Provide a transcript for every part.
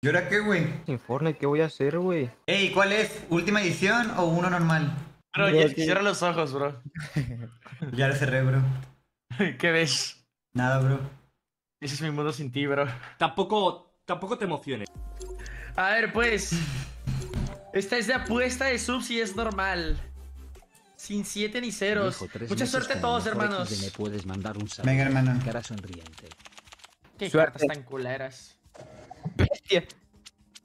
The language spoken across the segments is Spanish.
¿Y ahora qué, güey? Sin Fortnite, ¿qué voy a hacer, güey? Ey, ¿cuál es? ¿Última edición o uno normal? Bro, ya- sí. cierra los ojos, bro. Ya lo cerré, bro. ¿Qué ves? Nada, bro. Ese es mi mundo sin ti, bro. Tampoco, tampoco te emociones. A ver, pues. Esta es de apuesta de subs y es normal. Sin siete ni ceros. Mucha suerte a todos, hermanos. Me puedes mandar un saludo. Venga, hermano. Cara sonriente. Qué Suerte. cartas tan culeras. Bestia.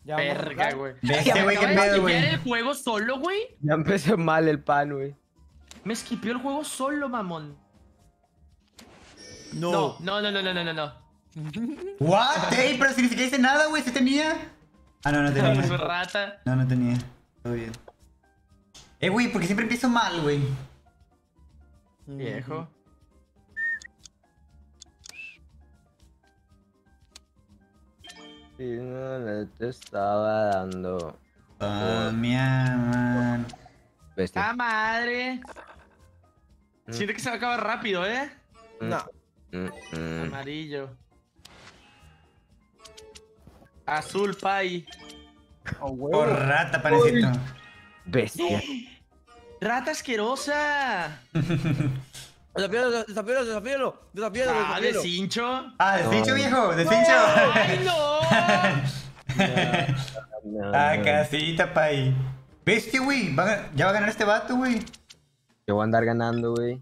Ya Verga, güey. Bestia, güey, qué ¿Acaba de pedo, güey. el juego solo, güey? Ya empezó mal el pan, güey. Me esquipió el juego solo, mamón. No. No, no, no, no, no, no, no. What? Ey, pero si ni siquiera hice nada, güey. ¿Sí tenía? Ah, no, no tenía. rata. No, no tenía. Todo bien. Eh, güey, porque siempre empiezo mal, güey. Viejo. Y no le te estaba dando. Oh, mi amor. Bestia. ¡Ah, madre! Mm. Siento que se va a acabar rápido, ¿eh? No. Mm, mm. Amarillo. Azul, pay. A huevo. Por rata, panecito. Bestia. ¡Rata asquerosa! Desafíalo, desafíalo, desafíalo. ¡Ah, de desafíalo. cincho! Ah, de No. cincho, viejo. De cincho. ¡Ay, no! Ah, casita, pay. Bestia, güey. va a gan- Ya va a ganar este vato, güey. Yo voy a andar ganando, güey.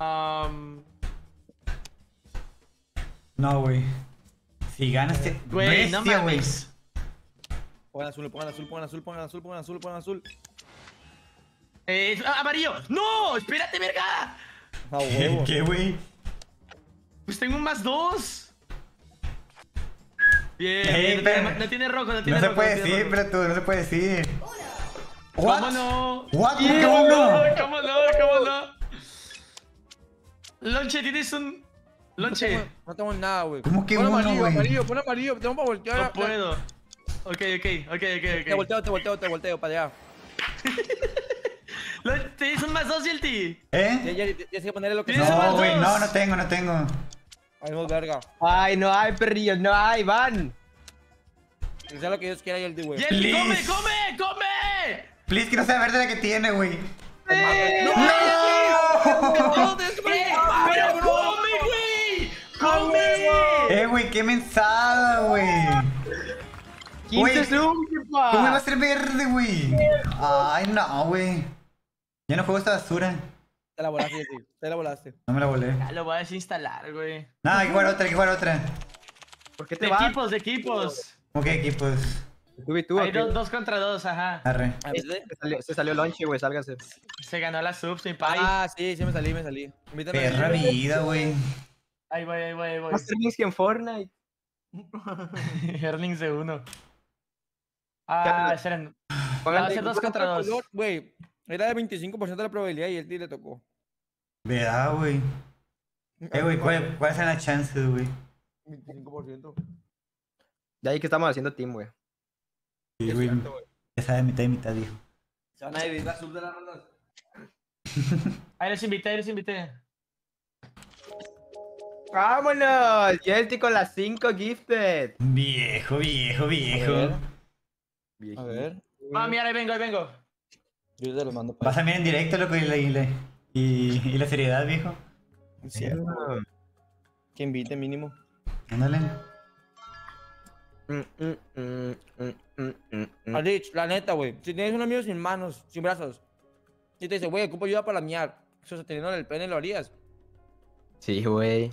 Um, No, güey. Si gana este. güey, no Bestia, güey. mames. Pongan azul, pongan azul, pongan azul, pongan azul, pongan azul, pongan azul. Eh, ah, amarillo. ¡No! ¡Espérate, verga! A huevo. ¿Qué, güey? Pues tengo un más dos. Bien, no, tiene, no tiene rojo, no tiene No se puede no decir, pero tú, no se puede decir. ¿Cómo What? no? What? Yeah, ¿Cómo no? ¿Cómo no? ¿Cómo no? Lonche, tienes un. Lonche, No tengo nada, güey. ¿Cómo que pon uno, amarillo, güey? amarillo, pon amarillo. Tengo para voltear. no puedo. Ok, ok, ok, Te ok, ok. volteo, te volteo, te volteo para allá. Lon- Tienes un más dos y el ti. Ya, ¿Eh? ya, ya, ya sé ponerle lo que No, güey, no, no tengo, no tengo. Ay, no, verga. Ay, no hay perrillos, no hay, van. Que sea lo que Dios quiera y el D, güey. Y el ti, come, Please. come, come. Please, que no sea verde la que tiene, güey. ¡No! ¡No! ¡Eh! ¡Pero come, güey! ¡Come! Eh, güey, qué mensada, güey. 15 Güey, subs. ¿Cómo va a ser verde, güey? Ay, no, güey. Ya no juego esta basura. Te la volaste, sí. Te la volaste. No me la volé. Ya lo voy a desinstalar, güey. No, hay que jugar otra, hay que jugar otra. ¿Por qué te De vas? equipos, de equipos. ¿Cómo que equipos? Tú y tú, Hay ¿o dos, dos contra dos, ajá. Arre. Ver, Se salió, se salió lonche, güey, sálgase. Se ganó la subs, mi pai. Ah, sí, sí me salí, me salí. Invítame. Perra vida, güey. Ahí voy, ahí voy, ahí voy. Master Mix que en Fortnite. Earnings de uno. Ah, esperen. Pongan- Va a ser dos contra dos. Güey, era de 25% de la probabilidad y el T le tocó. Verdad, güey. Eh, güey, ¿cuál- ¿cuáles son las chances, güey? 25%. De ahí que estamos haciendo team, güey. Sí, güey. Ya sabe, mitad y mitad, dijo. Se van a dividir la sub de las rondas. Ahí los invité, ahí los invité. ¡Vámonos! Yelty con las 5 gifted. Viejo, viejo, viejo. A ver. Ah, mira, ahí vengo, ahí vengo. Yo te lo mando para Vas a mirar en directo, loco, y la, y la, y, y la seriedad, viejo. Que invite mínimo. Ándale. Mm, mm, mm, mm. Alich, la neta, güey. Si tienes un amigo sin manos, sin brazos, y te dice, güey, ocupo ayuda para miar, sosteniendo el pene, ¿lo harías? Sí, güey.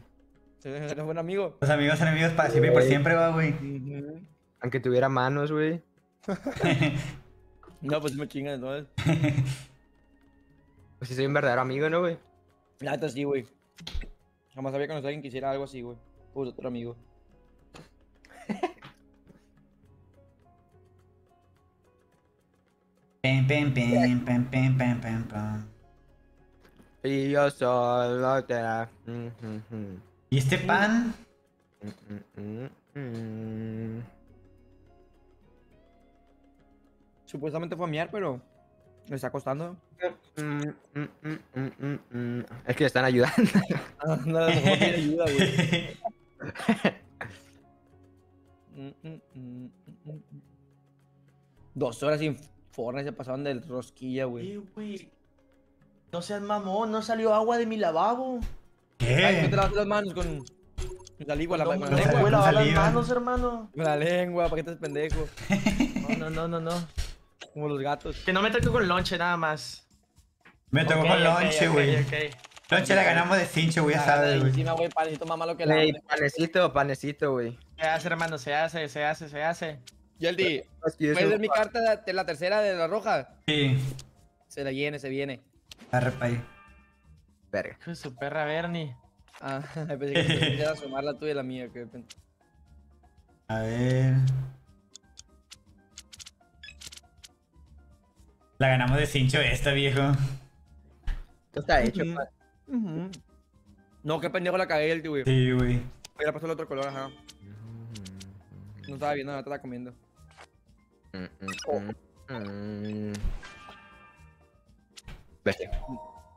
Eres buen amigo. Los amigos son amigos para siempre y por siempre, güey. Aunque tuviera manos, güey. No, pues me chingan entonces. Pues sí soy un verdadero amigo, ¿no, güey? La neta sí, güey. Jamás había conocido a alguien que hiciera algo así, güey. Pues otro amigo. Pem, pem, pem, pem, pem, pem, pem, pem. Y yo solo te... Mm, mm, mm. ¿Y este pan? Supuestamente fue a miar, pero le está costando. Mm, mm, mm, mm, mm, mm. Es que le están ayudando. Ah, no, no tiene ayuda, güey. Dos horas sin forna y se pasaban del rosquilla, güey. Güey. No seas mamón, no salió agua de mi lavabo. Ay, ¿no te ¿Qué? lavas las manos con, la lengua? La, No, lengua. lavar las manos, hermano. Con la lengua, ¿para qué estás pendejo? No, no, no, no, no. Como los gatos. Que no me toque con lonche nada más. Me tocó con lonche, güey. ok. Lonche la ganamos de cincho, güey, ya sabes, güey. Encima, güey, panecito más malo que la Ey, panecito, panecito, güey. Se hace, hermano, se hace, se hace, se hace. Yeldi, que ¿puedes ver mi carta de la tercera de la roja? Sí. Se la viene, se viene. Arre, pay. Verga. Hijo de su perra Bernie. Ah, pensé que te a sumar la tuya y la mía. pena. A ver. La ganamos de cincho esta, viejo. Esto está hecho. No, qué pendejo la cagué, el güey. Sí, güey. Hubiera puesto el otro color, ajá. No estaba viendo, no estaba comiendo. Mm, mm, mm, mm. Bestia.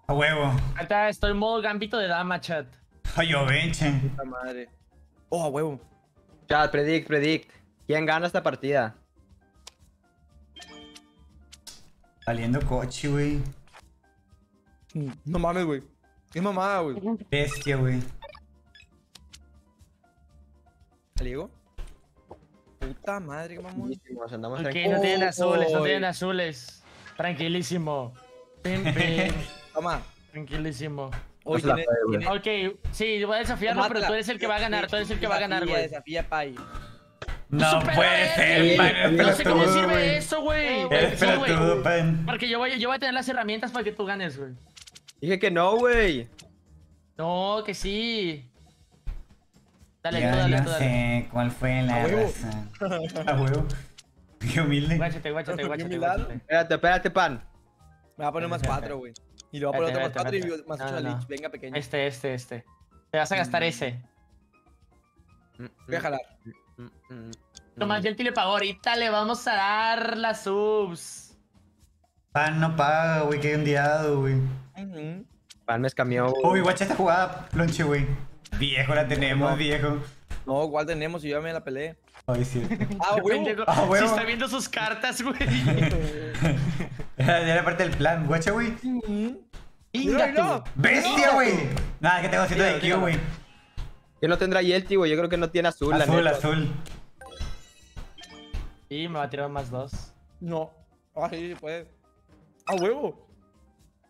A huevo. Ahorita estoy en modo gambito de dama, chat. Ay, yo, venche. Puta madre. Oh, a huevo. Chat, predict, predict. ¿Quién gana esta partida? Saliendo coche, güey. No mames, güey. Qué mamada, güey. Bestia, güey. ¿Le digo? Puta madre, qué mamón. Andamos no tienen azules, no tienen azules. Tranquilísimo. Pim, pim. Toma. Tranquilísimo. La tiene, Ok, sí, voy a desafiarlo, pero tú eres el que va a ganar, tú eres el que va a ganar, güey. Desafía, Pai. No puede ser, pan. No sé cómo sirve eso, güey. Eres Sí, güey. pelotudo, pan. Porque yo voy, yo voy a tener las herramientas para que tú ganes, güey. Dije que no, güey. No, que sí. Dale, tú dale, tú no dale. sé cuál fue la A huevo. razón. A huevo. Qué humilde. Guáchate, guáchate, guáchate. Espérate, espérate, pan. Me va a poner más cuatro, güey. Y le voy a poner otro más cuatro y más ocho no, a no. Lich. Venga, pequeño. Este, este, este. Te vas a gastar ese. Voy a jalar. Mm, mm, Tomás, ya el le pagó. Ahorita le vamos a dar las subs. Pan no paga, güey. Qué enviado, güey. Pan me escamió. Uy, guacha esta jugada, lonche, güey. Viejo la tenemos, viejo. No, igual tenemos y yo ya me la peleé. Ay, sí. Ah, pendejo. Ah, Si huevo. está viendo sus cartas, güey. Era parte del plan, guacha, güey. ¡Bestia, güey! Nada, que tengo 7 de IQ, güey. Que no tendrá Yelty, güey. Yo creo que no tiene azul, la Azul, neta. azul. Y me va a tirar más dos. No. Sí puede. A huevo.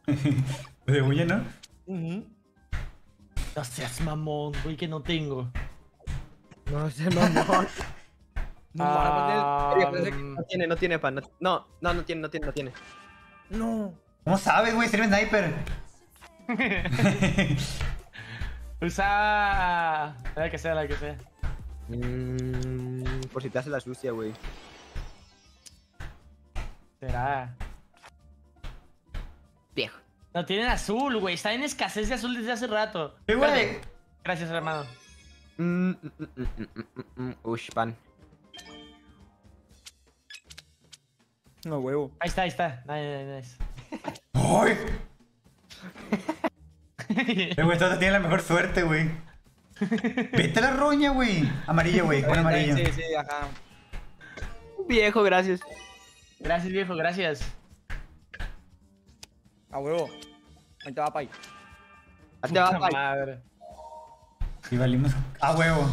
De huye, ¿no? No seas mamón, güey, que no tengo. No sé, mamón. No, Ah, parece que- No tiene, no tiene pan. No, no, no, no tiene, no tiene, no tiene. No. ¿Cómo sabes, güey? Sirve sniper. Usa. La que sea, la que sea. Mm, por si te hace la sucia, güey. Será. Viejo. No tienen azul, güey. Está en escasez de azul desde hace rato. Sí, güey. Gracias, hermano. Mm, mm, mm, mm, mm, mm, mm. Ush, pan. No, huevo. Ahí está, ahí está. Nice, nice, ¡Ay! El güey, todos tienen la mejor suerte, güey. Vete la roña, güey. Amarillo, güey. Con amarillo. Sí, sí, ajá. Viejo, gracias. gracias, viejo, gracias. A huevo. Ahí te va, Pai. Ahí te va, pai. madre. Y valimos. A huevo.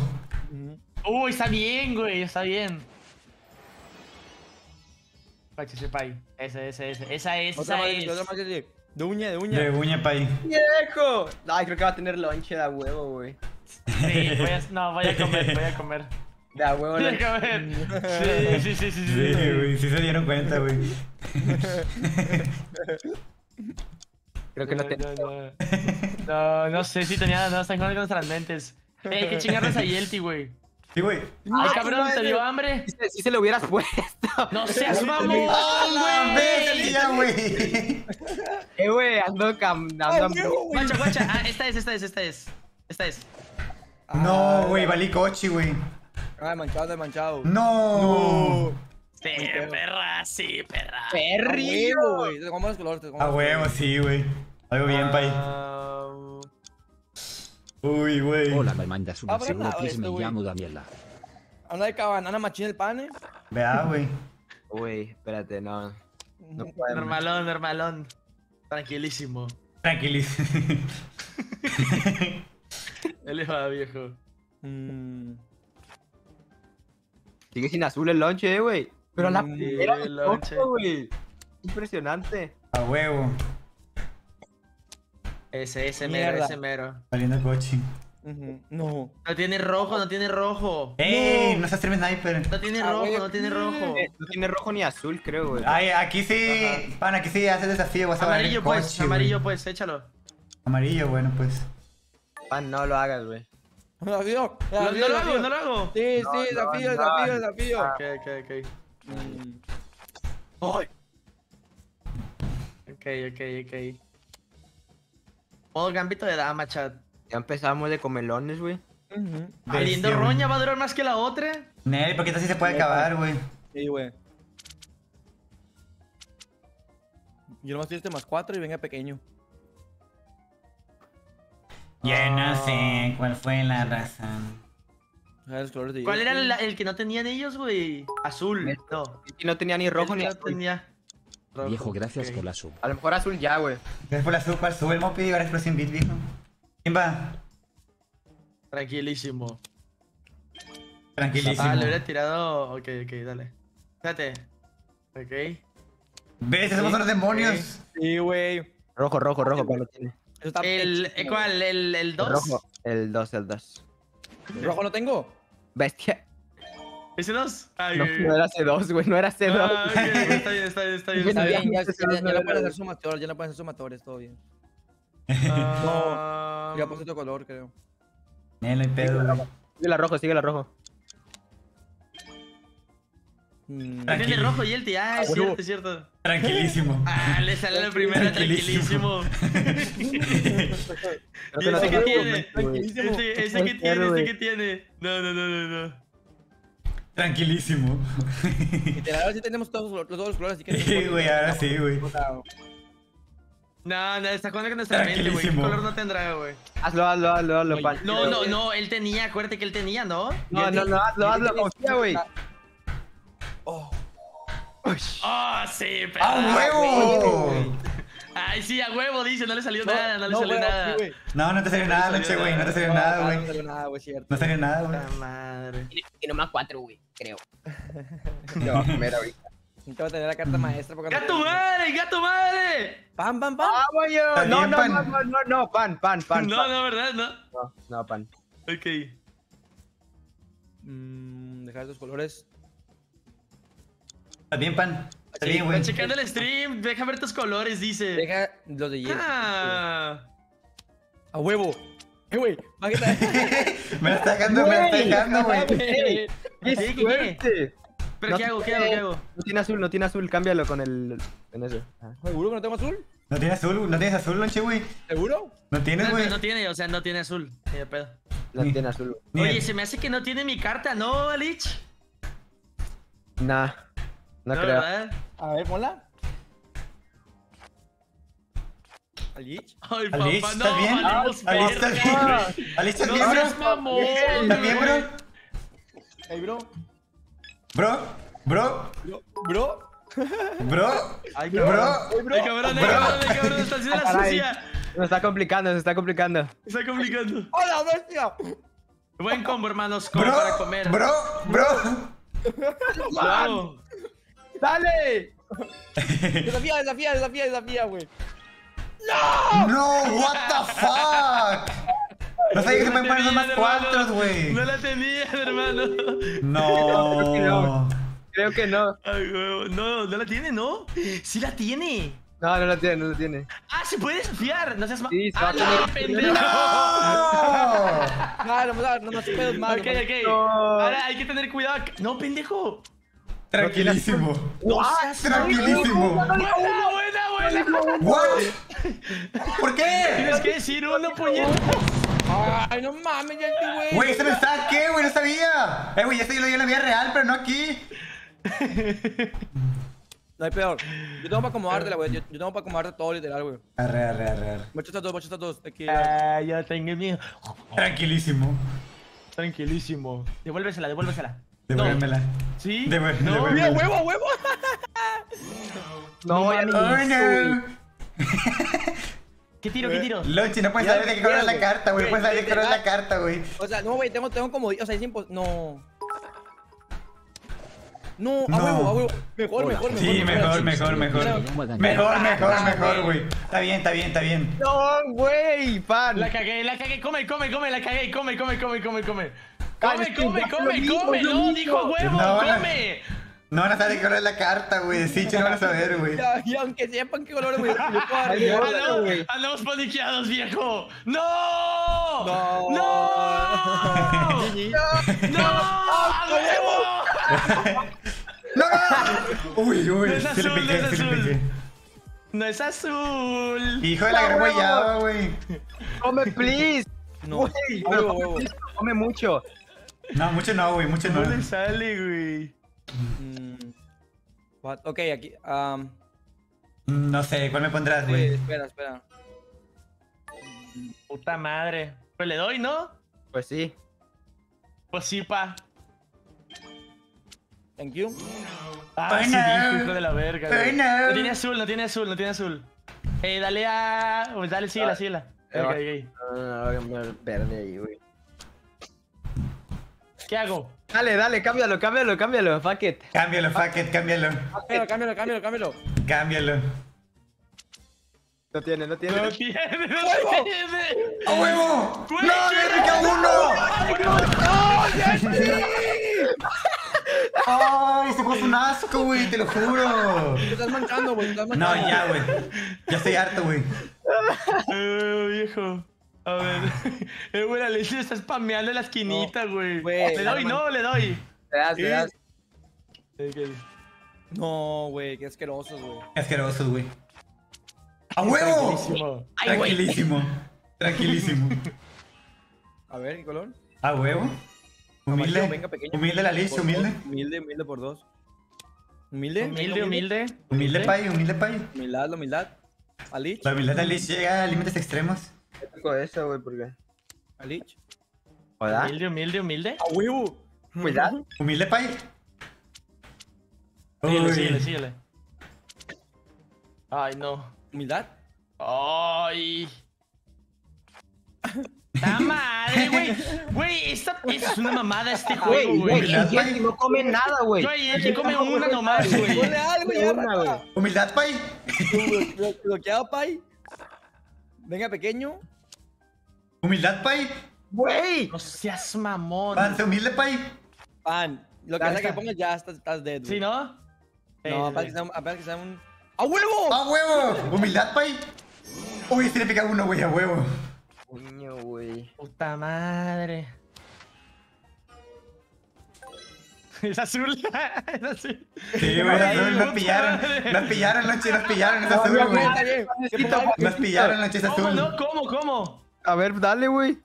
Uy, está bien, güey, está bien. Pache, ese pay. Ese, ese, ese. Esa es, Otra esa más, es. otra más, de de uña, de uña. De uña, pay. ¡Viejo! Ay, creo que va a tener lonche de a huevo, güey. Sí, voy a, no, voy a comer, voy a comer. De a huevo, Voy a comer. Sí, sí, sí, sí, sí. Sí, güey. Sí se dieron cuenta, güey. Creo que no. No, no, no, no sé si tenía. No, están con nuestras mentes. Eh, hay que chingarles a Yelty, güey. Sí, güey. Ay, cabrón, ¿te dio hambre? Si se- Si se lo hubieras puesto. No seas mamón, ¡Ah, güey. güey! Eh, güey, ando cam... Ando... Guacha, guacha. Ah, esta es, esta es, esta es. Esta es. No, güey. Valí coche, güey. Ay, manchado, de manchado. No. Sí, perra, sí, perra. A ¡Perri! güey. Te los colores. te A comamos los huevo, colores. sí, güey. Algo bien, pay. Uy, güey. Hola, me mandas una Habrá seguro que esto, me güey. llamo Daniela. Anda de cabanana machín el pan, eh. Vea, güey. Uy, espérate, no. No. Normalón, normalón. Tranquilísimo. Tranquilísimo. Él va, viejo. Mm, Sigue sin azul el lonche, eh, güey. Pero la Mm, primera el del lonche. lonche, güey. Impresionante. A huevo. Ese, ese mero, Mierda. ese mero. Valiendo coche. ujú, No. No tiene rojo, no tiene rojo. ¡Ey! No, estás stream sniper. No tiene Ah, rojo, güey. no tiene rojo. Eh, no tiene rojo ni azul, creo, güey. Ay, aquí sí. Pan, aquí sí hace desafío. Vas a valer Amarillo, pues, coche, amarillo, güey. pues, échalo. Amarillo, bueno, pues. Pan, no lo hagas, güey. Desafío. No, no lo hago, no lo hago. Sí, No, sí, no, desafío, no. desafío, desafío. Ok, ok, ok. Mm, ¡Ay! Ok, ok, ok. Modo gambito de dama, chat. Ya empezamos de comelones, güey. ujú. Valiendo Bestia, güey. roña va a durar más que la otra. Nelly, porque esta sí se puede acabar, güey. Sí, güey. Yo nomás estoy este más cuatro y venga pequeño. Yo Ah. no sé cuál fue la razón. Colores de ¿Cuál era el, el que no tenían ellos, güey? Azul. No. Y no tenía ni rojo el ni que no azul. tenía. Rojo. Viejo, gracias Ok. por la sub. A lo mejor azul ya, güey. Gracias por la sub, ¿cuál sube el mopi y ahora explosión beat, viejo. ¿Quién va? Tranquilísimo. Tranquilísimo. Ah, le hubiera tirado. Ok, ok, dale. Espérate. Ok. ¿Ves? Somos unos demonios. Sí, güey. Rojo, rojo, rojo, ¿cuál lo tiene? El, ¿Cuál? ¿El, el 2? Rojo. El 2, el 2. güey. ¿Rojo no tengo? Bestia. ¿Ese 2? Ay, No, güey. no era C2, güey, no era C2. Ah, ok, está bien, está bien, está bien. Está bien. bien, ya, ya, ya, ya, no pueden hacer sumatorios, ya no pueden hacer sumatorios, todo bien. Ah, Ya puse otro color, creo. Eh, no hay pedo, güey. Sigue la rojo, sigue la rojo. Mm, Tiene Tranquilo. rojo y el tío. Ah, es Ah, cierto, es cierto. Tranquilísimo. Ah, le sale la primera Tranquilísimo. tranquilísimo. ¿Y que no ese rojo, tiene? ese que tiene, ese que tiene. No, no, no, no, no. Tranquilísimo. Literal, ahora sí tenemos todos, los- todos los colores, así que... Sí, güey, ahora sí, güey. No, no, está jugando con nuestra mente, güey. ¿Qué Tranquilísimo. color no tendrá, güey? Hazlo, hazlo, hazlo, hazlo, pan. No, no, no, él tenía, acuérdate que él tenía, ¿no? No, no, no, hazlo, hazlo, confía, güey. Oh, ¡Oh, sí, pero. ¡A huevo! Ay, sí, a huevo, dice, no le salió no, nada, no le salió güey, nada. sí, güey. No, no te salió nada, salió noche, güey. No te salió No, nada, No güey. salió nada, güey, cierto. No salió nada, güey. Madre. Tiene nomás cuatro, güey, creo. Te va a comer ahorita. Te voy a tener la carta maestra porque... ¡Gato madre, gato madre! ¡Pam, pam, pam! ¡Ah, güey! Está No, no, pan. no, no, no, no, pan, pan, pan. No, pan. no, ¿verdad? No. No, no, pan. Ok. Mmm, dejar esos colores. ¿Estás bien, pan? Está checando el stream, deja ver tus colores, dice. Deja los de hielo. Ah. ¡A huevo! ¿Qué, güey? Me la está dejando, me la está dejando, güey. ¡Qué ¿Qué! ¿Pero No qué hago, qué hago, qué hago? No tiene azul, no tiene azul, cámbialo con el... con eso. Ah. ¿Seguro que no tengo azul? ¿No tienes azul? ¿No tienes azul, lonche, güey? ¿Seguro? ¿No tienes, No, güey? pero no tiene, o sea, no tiene azul. Ni de pedo. No tiene azul. Oye, se me hace que no tiene mi carta, ¿no, Alich? Nah, no, creo. ¿verdad? A ver, ponla. ¿Alich? Ay, Alice, papá, ¿estás no, bien? Alice, ¿estás bien? Alice, ¿estás No bien, bro? mamón, ¿Estás bien, bro? Hey, bro. Bro, bro, Bro. bro, Ay, bro. cabrón. Ay, cabrón, ay, cabrón, ay, cabrón, está haciendo la Caray. sucia. Se está complicando, se está complicando. Está complicando. ¡Hola, bestia! Buen combo, hermanos, como Bro, para comer. bro, bro. ¡Dale! Desafía, desafía, desafía, desafía, güey. No, what the fuck. No sabía que se pueden poner más cuatro, güey. No la tenían, hermano. No. Creo que no. Ay. No, no la tiene, ¿no? Sí la tiene. No, no lo tiene, no lo tiene. Ah, se puede desafiar. No seas ma... Sí, se va ah, a tener no, que- pendejo. No. No, nomás, nomás pedos más. Ok, nomás. ok. No. Ahora hay que tener cuidado. No, pendejo. Tranquilísimo. No seas Tranquilísimo. Buena, buena, buena. What? ¿Por qué? Tienes que decir uno, puñet. Ay, no mames, ya este güey. Güey, ¿este mensaje qué, güey? No sabía. Eh, güey, este yo lo vi en la vida real, pero no aquí. No hay peor. Yo tengo para acomodártela, güey. Yo, yo tengo para acomodarte todo, literal, güey. Arre, arre, arre, arre. Dos, muchos estas dos. Aquí. Ah, ya tengo miedo. Tranquilísimo. Tranquilísimo. Devuélvesela, devuélvesela. Devuélvemela. ¿Sí? Devuélveme, No, devuélvemela. ¡Mira, huevo, huevo! No. ¡Oh, no. no! ¿Qué tiro, qué tiro? Lonchi, no puedes saber de qué color es la carta, güey. No puedes saber de qué color es la carta, güey. O sea, no, güey, tengo, tengo como... O sea, es imposible... No. No, a No. huevo, a huevo. Mejor, mejor, mejor. Sí, mejor, mejor, mejor. Mejor, mejor, mejor, güey. Está bien, está bien, está bien. No, güey, fan. La cagué, la cagué. Come, come, come, la cagué. Come, come, come, come, come. Come, come, come, come. No, dijo huevo, come. No van a saber de qué color es la carta, güey. Sicho no van a saber, güey. Y aunque sepan qué color, güey. Andamos, paniqueados, viejo. ¡No! No. ¡No! ¡No! ¡No! Uy, uy. No es azul, piqué, no es azul. No es azul. Hijo de la gran guayaba, güey. Come, please. No. Come mucho. No, mucho no, güey. Mucho no. No le sale, güey. Mm. What? Ok, aquí. Um, No sé, ¿cuál me pondrás, güey? espera, espera. Puta madre. Pues le doy, ¿no? Pues sí. Pues sí, pa. Thank you. Ah, Pues sí, hijo de la verga. Pues güey. no. No tiene azul, no tiene azul, no tiene azul. Eh, dale a. Pues dale, síguela, síguela. Eh, Ok, ok. No, no, no, no, verde ahí, güey. ¿Qué hago? Dale, dale, cámbialo, cámbialo, cámbialo. Fuck it. Cámbialo, fuck it, cámbialo. Cámbialo, cámbialo, cámbialo, cámbialo. Cámbialo. No tiene, no tiene. No tiene, no tiene. ¡A huevo! ¡No. Enrique, uno! ¡Ay, ese juego es un asco, güey! Te lo juro. Te estás manchando, güey. Te estás No, ya, güey. Ya estoy harto, güey. Eh, viejo. A ver. Eh, güey, la leche está spameando en la esquinita, güey. güey, le doy, no, no, le doy. Te das, te das. No, güey, qué asquerosos, güey. Qué asquerosos, güey. ¡A huevo! Tranquilísimo. Güey. Tranquilísimo. Tranquilísimo. A ver, ¿qué color? ¿A huevo? Humilde. venga. Humilde la leche, Por humilde. Humilde, humilde por dos. Humilde. Humilde, humilde. Humilde pay, humilde pay. Humildad, la humildad. Alich. La humildad de llega a límites extremos. ¿Qué toco eso, güey? ¿Por qué? Alich. ¿Hola? Humilde, humilde, humilde. ¡A huevo! Cuidado. Humilde pay. Síguele, síguele, síguele. Ay, no. ¿Humildad? Ay. ¡Ta madre, güey! Güey, esta es una mamada este juego, Güey, güey. no come nada, güey. Güey, el que come una nomás, güey. Ponle algo ya, güey. Humildad pay. Blo- blo- Bloqueado, pay. Venga, pequeño. Humildad pay. Güey. No seas mamón. Avance, humilde pay. Pan. Lo que Ya sea que pongas ya estás, estás dead. ¿Sí, no? No, apenas que sea, un- apenas que sea un. ¡A huevo! ¡A huevo! Humildad pay. Uy, se le pica uno, güey, a huevo. Coño, güey. Puta madre. Es azul. es azul. Sí, güey, azul, nos pillaron. Nos pillaron, Lonche, nos pillaron, es No, azul, no, güey. Nos pillaron, Lonche, es ¿Cómo azul. no? ¿Cómo? ¿Cómo? A ver, dale, güey.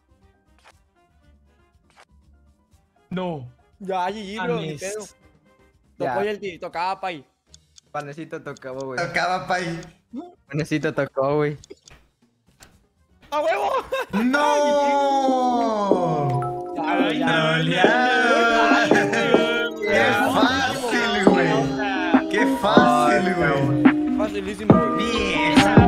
No. Ya, GG, bro. ni Mames. pedo. Ya. Tocó el tío, tocaba pay. Panecito tocaba, güey. Tocaba pay. Panecito tocó, güey. ¡A huevo! ¡No! Ay, no, ¡Qué fácil, güey! ¡Qué fácil, güey! Facilísimo, güey. Bien.